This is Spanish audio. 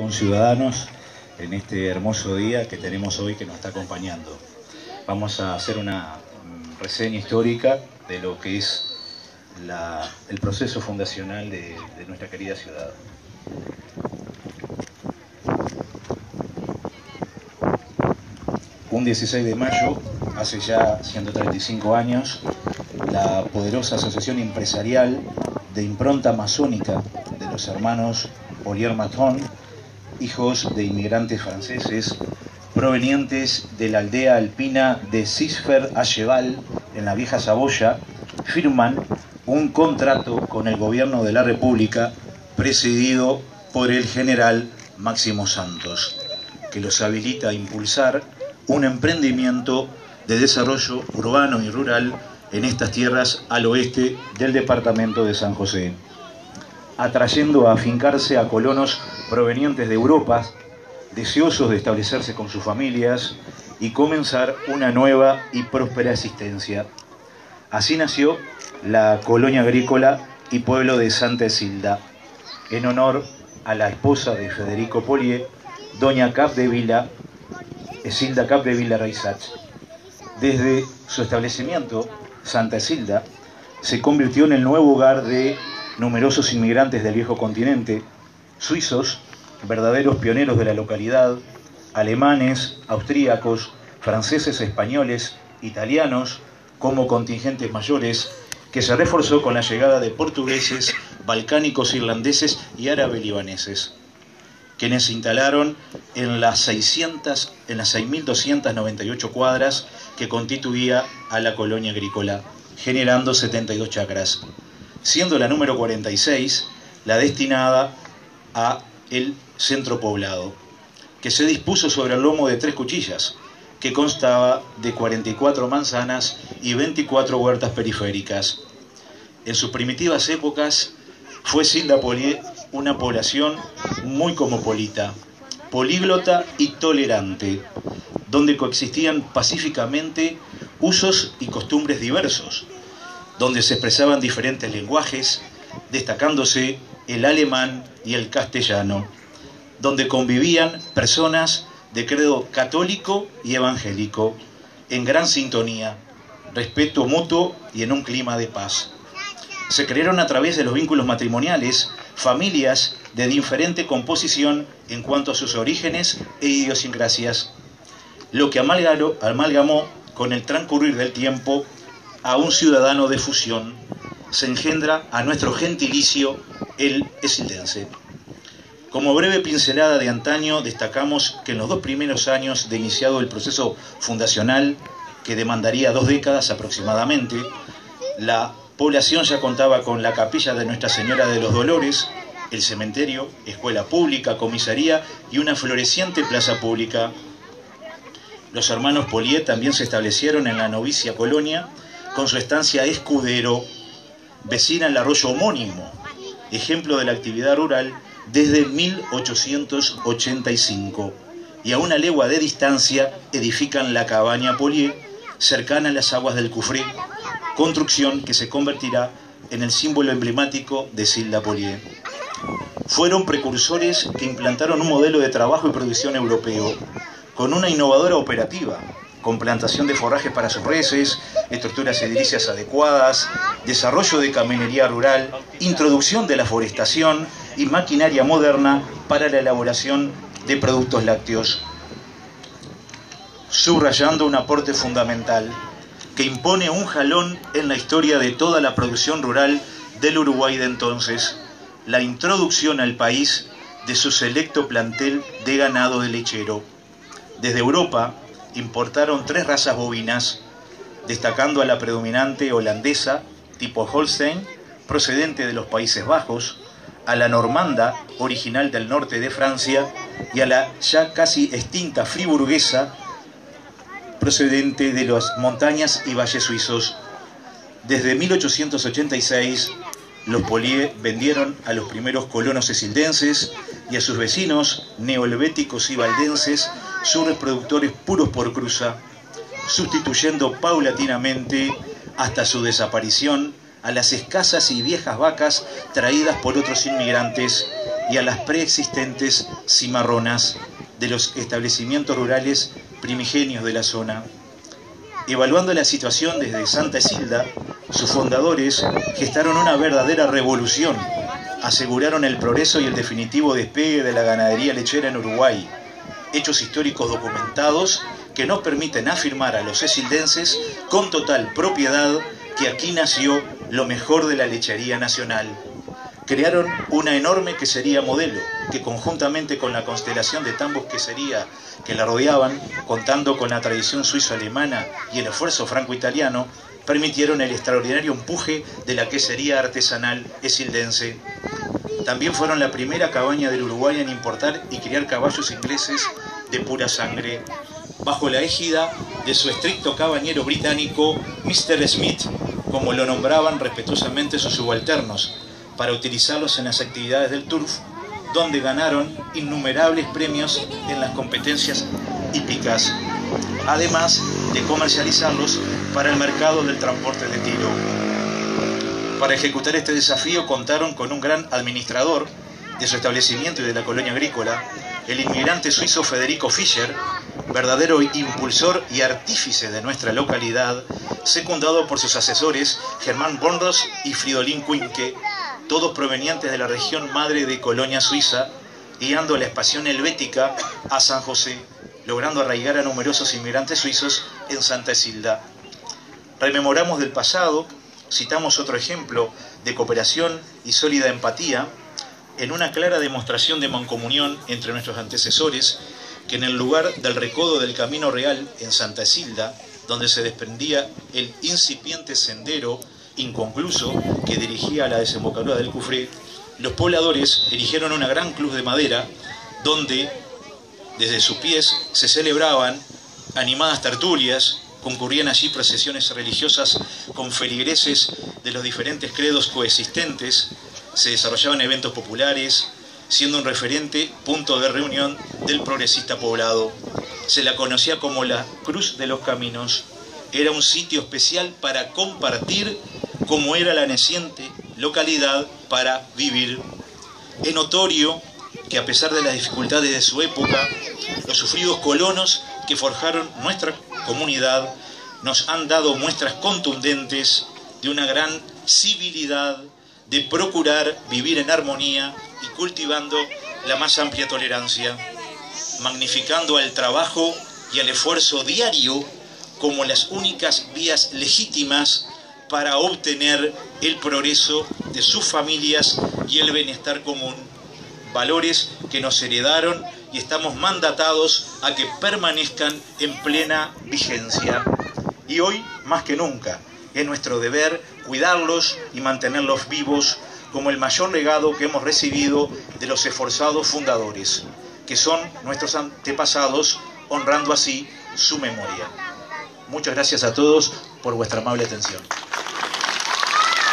conciudadanos en este hermoso día que tenemos hoy que nos está acompañando. Vamos a hacer una mm, reseña histórica de lo que es el proceso fundacional de, de nuestra querida ciudad. Un 16 de mayo, hace ya 135 años, la poderosa asociación empresarial de impronta masónica de los hermanos Olier Maton, hijos de inmigrantes franceses provenientes de la aldea alpina de Cisfer a Cheval, en la vieja Saboya, firman un contrato con el gobierno de la República presidido por el general Máximo Santos, que los habilita a impulsar un emprendimiento de desarrollo urbano y rural en estas tierras al oeste del departamento de San José, atrayendo a afincarse a colonos provenientes de Europa, deseosos de establecerse con sus familias y comenzar una nueva y próspera existencia. Así nació la colonia agrícola y pueblo de Santa Esilda, en honor a la esposa de Federico Polié, doña Capdevila, Esilda Capdevila Reisach. Desde su establecimiento Santa Isilda se convirtió en el nuevo hogar de numerosos inmigrantes del viejo continente, suizos, verdaderos pioneros de la localidad, alemanes, austríacos, franceses, españoles, italianos, como contingentes mayores, que se reforzó con la llegada de portugueses, balcánicos, irlandeses y árabes libaneses, quienes se instalaron en las 600, en las 6.298 cuadras que constituía a la colonia agrícola, generando 72 chacras, siendo la número 46 la destinada a el centro poblado, que se dispuso sobre el lomo de tres cuchillas, que constaba de 44 manzanas y 24 huertas periféricas. En sus primitivas épocas fue Sildapolié una población muy cosmopolita, políglota y tolerante, donde coexistían pacíficamente usos y costumbres diversos, donde se expresaban diferentes lenguajes, destacándose el alemán y el castellano, donde convivían personas de credo católico y evangélico, en gran sintonía, respeto mutuo y en un clima de paz. Se crearon a través de los vínculos matrimoniales familias de diferente composición en cuanto a sus orígenes e idiosincrasias, lo que amalgamó con el transcurrir del tiempo a un ciudadano de fusión, se engendra a nuestro gentilicio el esildense. Como breve pincelada de antaño, destacamos que en los dos primeros años de iniciado el proceso fundacional, que demandaría dos décadas aproximadamente, la población ya contaba con la capilla de Nuestra Señora de los Dolores, el cementerio, escuela pública, comisaría y una floreciente plaza pública los hermanos Poliet también se establecieron en la novicia colonia con su estancia escudero, vecina el arroyo homónimo, ejemplo de la actividad rural desde 1885, y a una legua de distancia edifican la cabaña Poliet, cercana a las aguas del Cufré, construcción que se convertirá en el símbolo emblemático de Silda Poliet. Fueron precursores que implantaron un modelo de trabajo y producción europeo, con una innovadora operativa, con plantación de forrajes para sus reses, estructuras edilicias adecuadas, desarrollo de caminería rural, introducción de la forestación y maquinaria moderna para la elaboración de productos lácteos, subrayando un aporte fundamental que impone un jalón en la historia de toda la producción rural del Uruguay de entonces, la introducción al país de su selecto plantel de ganado de lechero. Desde Europa importaron tres razas bovinas, destacando a la predominante holandesa, tipo Holstein, procedente de los Países Bajos, a la normanda, original del norte de Francia, y a la ya casi extinta friburguesa, procedente de las montañas y valles suizos. Desde 1886, los Polié vendieron a los primeros colonos esildenses y a sus vecinos neolbéticos y valdenses sus reproductores puros por cruza, sustituyendo paulatinamente hasta su desaparición a las escasas y viejas vacas traídas por otros inmigrantes y a las preexistentes cimarronas de los establecimientos rurales primigenios de la zona. Evaluando la situación desde Santa Isilda, sus fundadores gestaron una verdadera revolución, aseguraron el progreso y el definitivo despegue de la ganadería lechera en Uruguay, hechos históricos documentados que nos permiten afirmar a los esildenses con total propiedad que aquí nació lo mejor de la lechería nacional. Crearon una enorme quesería modelo, que conjuntamente con la constelación de tambos quesería que la rodeaban, contando con la tradición suizo-alemana y el esfuerzo franco-italiano, permitieron el extraordinario empuje de la quesería artesanal esildense. También fueron la primera cabaña del Uruguay en importar y criar caballos ingleses de pura sangre, bajo la égida de su estricto cabañero británico Mr. Smith, como lo nombraban respetuosamente sus subalternos, para utilizarlos en las actividades del turf, donde ganaron innumerables premios en las competencias hípicas, además de comercializarlos para el mercado del transporte de tiro. Para ejecutar este desafío contaron con un gran administrador de su establecimiento y de la colonia agrícola, el inmigrante suizo Federico Fischer, verdadero impulsor y artífice de nuestra localidad, secundado por sus asesores Germán Bonros y Fridolin Quinque, todos provenientes de la región madre de Colonia Suiza, guiando la expansión helvética a San José, logrando arraigar a numerosos inmigrantes suizos en Santa Isilda. Rememoramos del pasado, citamos otro ejemplo de cooperación y sólida empatía, en una clara demostración de mancomunión entre nuestros antecesores, que en el lugar del recodo del Camino Real en Santa Isilda, donde se desprendía el incipiente sendero inconcluso que dirigía a la desembocadura del Cufré, los pobladores erigieron una gran cruz de madera donde desde sus pies se celebraban animadas tertulias, concurrían allí procesiones religiosas con feligreses de los diferentes credos coexistentes, se desarrollaban eventos populares, siendo un referente punto de reunión del progresista poblado. Se la conocía como la Cruz de los Caminos. Era un sitio especial para compartir cómo era la naciente localidad para vivir. Es notorio que a pesar de las dificultades de su época, los sufridos colonos que forjaron nuestra comunidad nos han dado muestras contundentes de una gran civilidad, de procurar vivir en armonía y cultivando la más amplia tolerancia, magnificando al trabajo y al esfuerzo diario como las únicas vías legítimas para obtener el progreso de sus familias y el bienestar común, valores que nos heredaron y estamos mandatados a que permanezcan en plena vigencia. Y hoy, más que nunca, es nuestro deber cuidarlos y mantenerlos vivos como el mayor legado que hemos recibido de los esforzados fundadores, que son nuestros antepasados, honrando así su memoria. Muchas gracias a todos por vuestra amable atención.